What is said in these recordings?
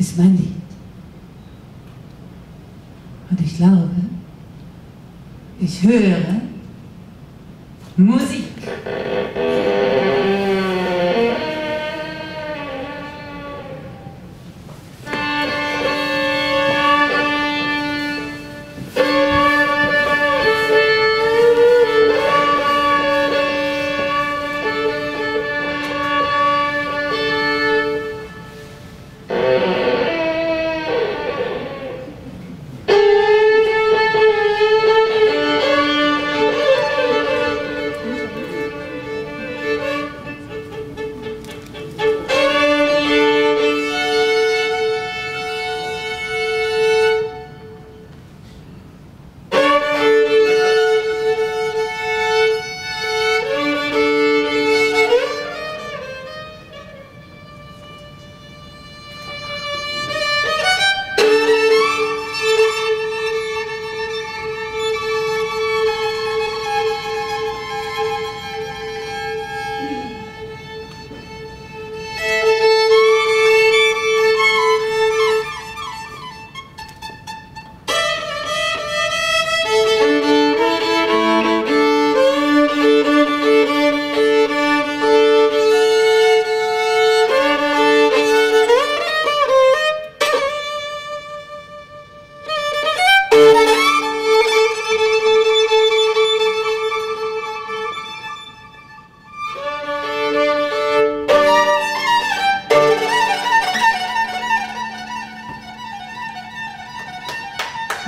ist mein Lied. Und ich glaube, ich höre Musik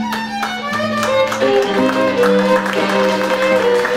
Thank you.